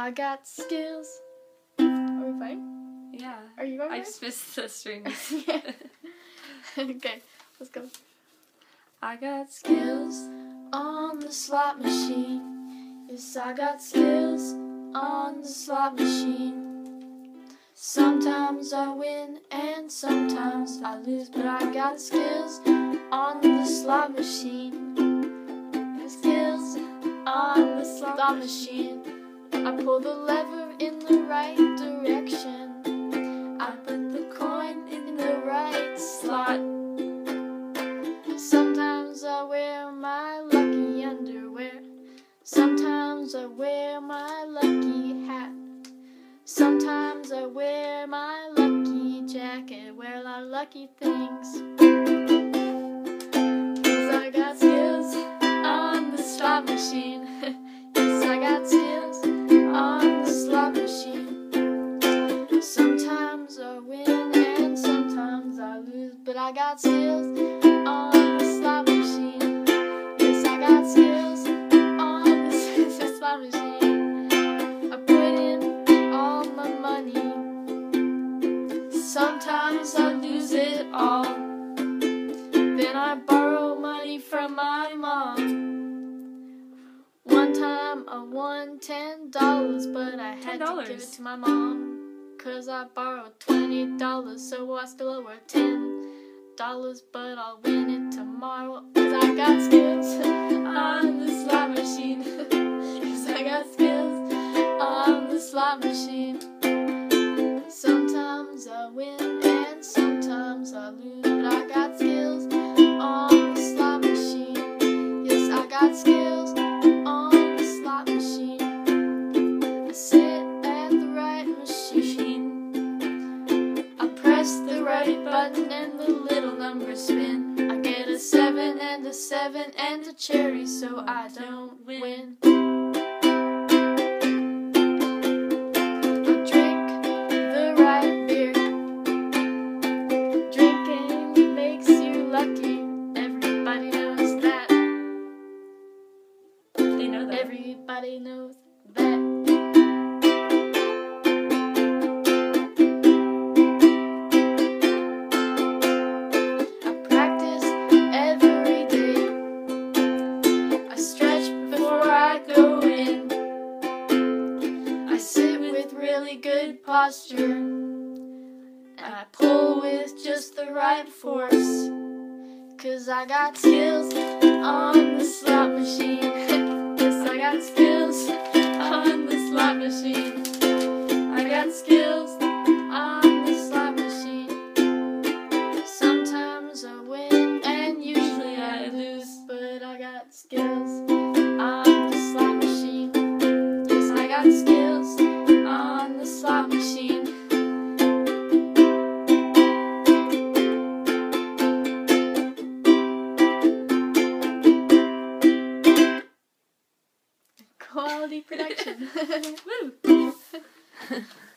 I got skills. Are we playing? Yeah. Are you going? I just missed the strings. okay, let's go. I got skills on the slot machine. Yes, I got skills on the slot machine. Sometimes I win and sometimes I lose, but I got skills on the slot machine. Skills on the slot machine. I pull the lever in the right direction. I put the coin in the right slot. Sometimes I wear my lucky underwear. Sometimes I wear my lucky hat. Sometimes I wear my lucky jacket. Wear a lot of lucky things. 'Cause I got skills on the slot machine. I got skills on the slot machine. Yes, I got skills on the slot machine. I put in all my money. Sometimes I lose it all. Then I borrow money from my mom. One time I won ten dollars, but I had to give it to my mom. Cause I borrowed twenty dollars, so I still owe her ten dollars, but I'll win it tomorrow. Cause I got skills and a seven and a cherry, so I don't win. I drink the right beer. Drinking makes you lucky. Everybody knows that everybody knows that. Good posture. And I pull with just the right force. Cause I got skills on the slot machine. yes, I got skills on the slot machine. I got skills quality production. Woo!